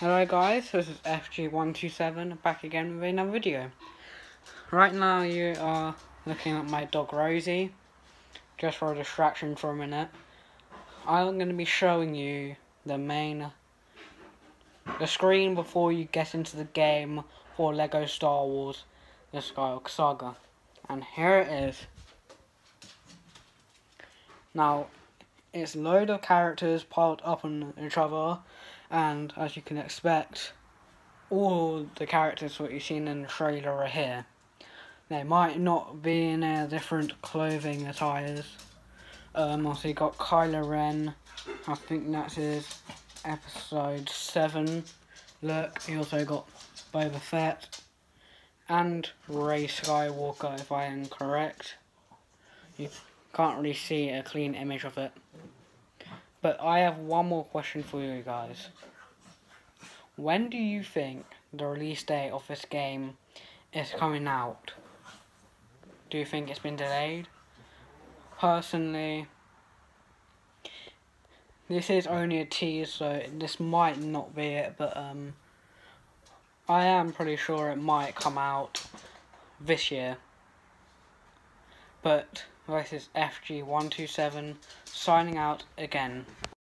Hello guys, this is FG127 back again with another video. Right now you are looking at my dog Rosie, just for a distraction for a minute. I'm going to be showing you the main, the screen before you get into the game for LEGO Star Wars The Skywalker Saga. And here it is. Now, it's load of characters piled up on each other and as you can expect all the characters what you've seen in the trailer are here. They might not be in their different clothing attires. Um, also you got Kylo Ren, I think that's his episode 7 look. You also got Boba Fett and Rey Skywalker if I am correct. You can't really see a clean image of it. But I have one more question for you guys. When do you think the release date of this game is coming out? Do you think it's been delayed? Personally, this is only a tease, so this might not be it, but um, I am pretty sure it might come out this year. But this is FG127 signing out again.